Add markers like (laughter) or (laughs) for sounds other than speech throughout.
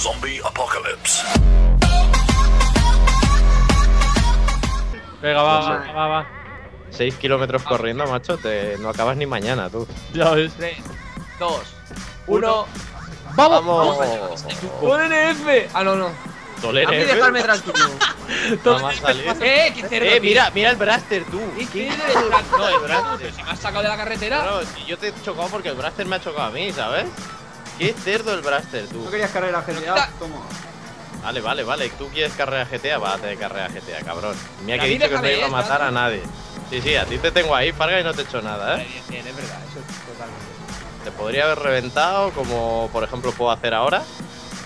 Zombie Apocalypse. Venga, va, No va, sé. va, va. 6 kilómetros corriendo, macho, te, no acabas ni mañana, tú. Ya ves. 3, 2, 1. ¡Vamos! Vamos. ¡Pon NF! Ah, no, no. Doler, A mí dejarme tranquilo. (laughs) ¡Eh! ¡Qué cerdo! Eh, mira, mira el Braster, tú. ¿Qué ¿Qué? cerdo el Braster? No, el Braster. Si me has sacado de la carretera. No, si yo te he chocado porque el Braster me ha chocado a mí, ¿sabes? Qué cerdo el Braster, tú. ¿No querías carrera GTA? Toma. Vale, vale, vale. ¿Tú quieres carrera GTA? Va a tener carrera GTA, cabrón. Mira que he dicho que no iba a matar a nadie. Sí, sí, a ti te tengo ahí, Farga, y no te he hecho nada, ¿eh? bien, bien, es verdad. Eso es totalmente. Te podría haber reventado, como por ejemplo puedo hacer ahora.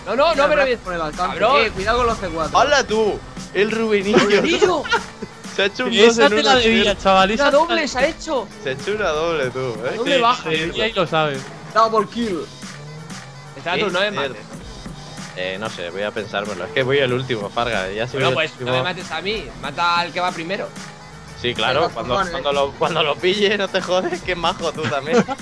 No, no, no me revientes. Por el alcance. Cabrón. Eh, cuidado con los C4. ¡Hala tú! El Rubenillo. ¡Rubenillo! (laughs) Se ha hecho un 2 Esa en te la debía, chaval. ¡Una doble se ha hecho! Se ha hecho una doble, tú, ¿eh? doble baja, y lo sabes. Double kill. Está tú, no me Qué mates. Eh, no sé, voy a pensármelo. Es que voy el último, Farga. Ya soy Bueno, el pues último. no me mates a mí. Mata al que va primero. Sí, claro, cuando, cuando, lo, cuando lo pille, no te jodes, que majo tú también. (laughs)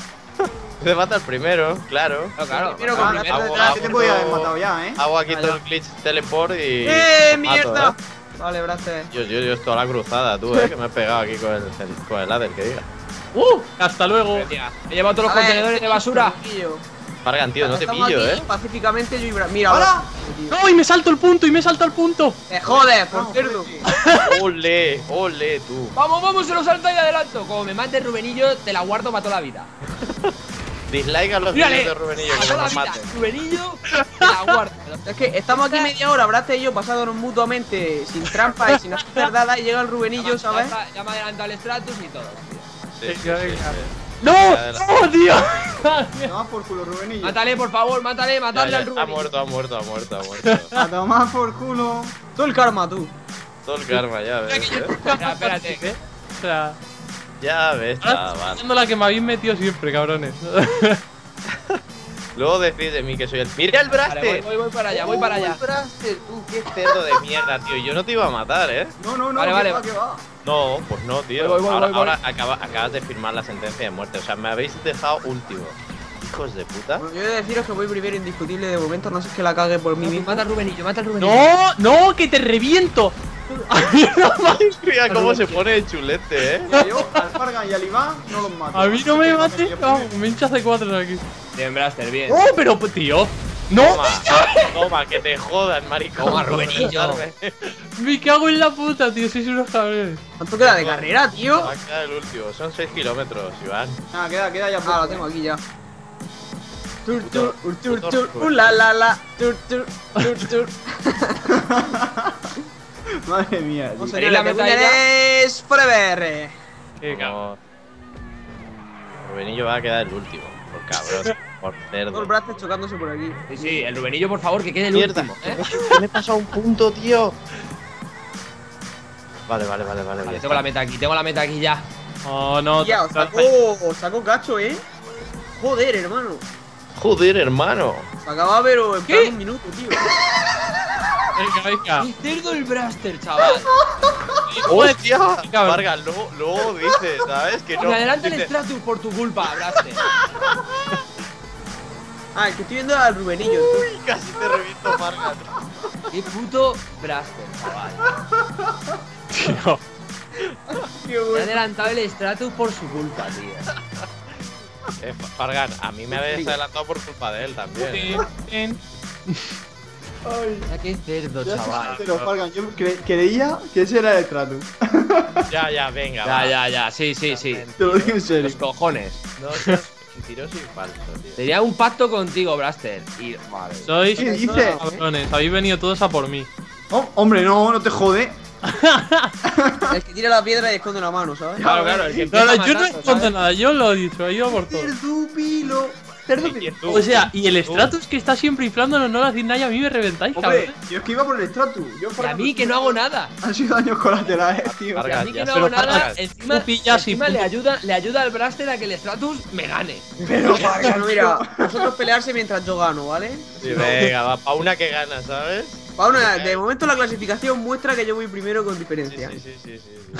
Te mata el primero, claro. No, claro. Primero con primero hago- detrás, te podía haber matado ya, ¿eh? Hago aquí Ya, todo el glitch teleport y. ¡Eh, mato, mierda! ¿eh? Vale, Braster. Yo, yo, yo estoy a la cruzada, tú, eh, que me he pegado aquí con el, con el ladder, que diga. ¡Uh! Hasta luego. He llevado todos los A ver, contenedores de basura. Fargan, tío, no te pillo, aquí eh. Pacíficamente yo y Bra Mira, ahora. ¡No! ¡Y me salto el punto! ¡Y me salto el punto! ¡Te jodes, por cerdo! Ole, ole, tú. Vamos, vamos, se lo salta y adelanto. Como me mate Rubenillo, te la guardo para toda la vida. Dislike a los Mírale, vídeos de Rubenillo, para que toda no la nos vida. maten. Rubenillo, te la guardo. Es que estamos aquí media hora, Braster y yo, pasándonos mutuamente, sin trampa y sin hacer nada, y llega el Rubenillo, Ya me- ¿sabes? Ya, me ha adelantado el Stratus y todo. tío. Sí, sí, sí. ¡No! ¡No, tío! Toma por culo, Rubenillo. Mátale, por favor, mátale, ya, al ha Rubenillo. muerto, ha muerto, ha muerto, ha muerto. (laughs) A tomar por culo. Todo el karma, tú. Todo el karma, ya ves. ¿eh? Espera, espérate. O sea, Ya ves, ahora estoy chaval. haciendo la que me habéis metido siempre, cabrones. (laughs) Luego decís de mí que soy el. ¡Mira el Vale, Braster! voy, voy, voy para allá, voy para ¡Oh, allá. el Braster, tú, qué cerdo de mierda, tío. Yo no te iba a matar, ¿eh? No, no, no, Vale, vale. va, que va. No, pues no, tío. Voy, voy, voy, ahora voy, ahora acaba- acabas de firmar la sentencia de muerte. O sea, me habéis dejado último. Hijos de puta. Bueno, yo he de deciros que voy primero indiscutible de momento, no sé si que la cague por mí mismo. Mata al Rubenillo, mata al Rubenillo. ¡No! ¡No! ¡Que te reviento! Mira cómo se pone el chulete, eh. Mira, yo al Fargan y al Iván no los mato. A mí no me mates. Vamos, me hinchas de cuatro aquí. Bien, Blaster, bien. ¡Oh, pero tío! ¡No! Toma, toma, que te jodan, maricón. Toma, Rubenillo. Me cago en la puta, tío. Sois unos cabrones. ¿Cuánto queda de carrera, tío? Va a quedar el último. Son 6 kilómetros, Iván. Ah, queda, queda ya. Ah, lo tengo aquí ya. Tur, tur, ur, tur, uh, la, la, la, tur, tur, tur, tur. (laughs) (laughs) (laughs) Madre mía, tío. ¿Tenéis la ya? es forever. Qué cabrón. No. Rubenillo va a quedar el último. Por cabrón. (laughs) Por cerdo. brazo chocándose por aquí. Sí, sí, el Rubenillo, por favor, que quede el Mierda. último. ¿eh? Me he pasado un punto, tío. Vale, vale, vale, vale. Vale, tengo la meta aquí, tengo la meta aquí ya. Oh, no. Ya, tra- sacó, sacó cacho, eh. Joder, hermano. Joder, hermano. Se acaba, pero en un minuto, tío. (laughs) Venga, venga. ¡Qué cerdo el Blaster, chaval! ¡Hostia! Vargas, luego, luego dices, ¿sabes? Que no. Me adelanta el Stratus por tu culpa, Blaster. (laughs) Ah, que estoy viendo al Rubenillo. Uy, casi te reviento, Vargas. ¡Qué puto Blaster, chaval! Tío. Qué Me ha adelantado el Stratus por su culpa, tío. Eh, Fargan, a mí me habéis adelantado por culpa de él también. ¿eh? Tin. Mira qué cerdo, chaval. Pero, Fargan, yo cre- creía que ese era el trato. Ya, ya, venga. Ya, va. ya, ya, sí, sí, sí. Te lo digo en serio. Los cojones. No seas mentiroso y falso, tío. Tenía un pacto contigo, Blaster. Y. Vale. Sois ¿Qué dices? cabrones. Habéis venido todos a por mí. Oh, hombre, no, no te jode. (laughs) el que tira la piedra y esconde la mano, ¿sabes? Claro, claro, el que No, no, yo no escondo nada. Yo lo he dicho. He ido por todo. (laughs) O sea, y el. Stratus que está siempre inflándonos, no le hacéis nada y a mí me reventáis, Hombre, cabrón. yo es que iba por el Stratu. Yo Y a mí que no hago nada. (laughs) Han sido daños colaterales, tío. Vargas, A mí que no hago nada. Encima, pillas y encima le ayuda, le ayuda al Blaster a que el Stratus me gane. Pero (laughs) Fargan, mira, vosotros pelearse mientras yo gano, ¿vale? Sí, venga, va, pa' una que gana, ¿sabes? Pauna, de momento la clasificación muestra que yo voy primero con Sí, diferencia. sí, sí, sí, sí.